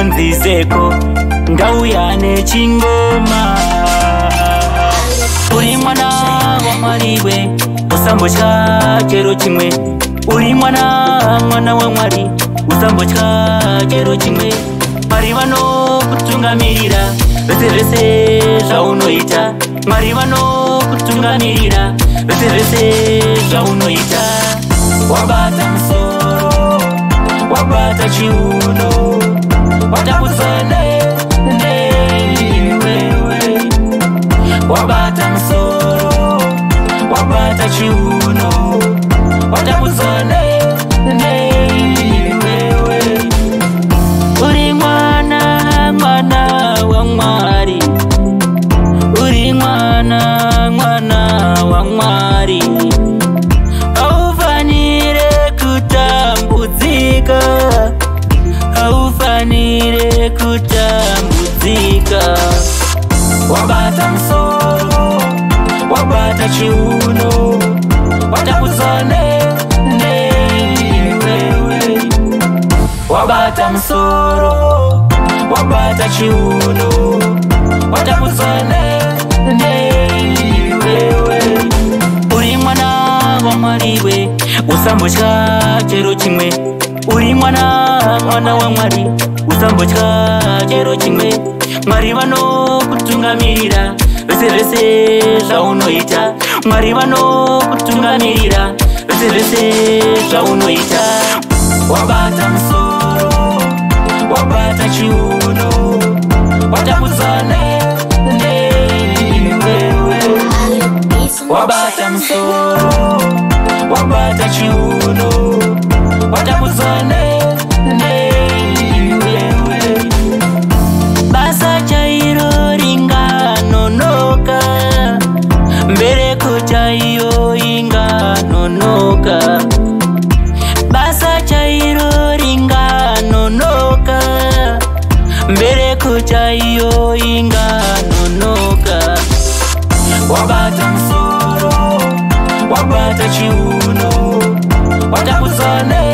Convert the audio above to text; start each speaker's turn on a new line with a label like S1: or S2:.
S1: unonzizeko ngauya nechingoma uri mwana wamwariwe usambotya chero chimwe uri mwana mwana wamwari usambotya chero chimwe mwari vanokutungamirira vese vese zvaunoita mwari vanokutungamirira vese vese zvaunoita wabata musoro wabata chiuno watakuzeneneiwewe wabata msoro wabata chiuu kutambudzika wabata musoro wabata chiuno watakuzane wabata musoro wabata chiuno watakuzane neiwewe uri mwana wamwariwe usambotya chero chimwe uri mwana mwana wamwari usambotya chero chimwe mwari vanokutungamirira vese vese zvaunoita mwari vanokutungamirira vese vese zvaunoita wabata musoro wabata chiuno watakuzane wabata musoro wabata chiuno nyika iyo inganonoka wabata musoro wabata chiuno watakuzane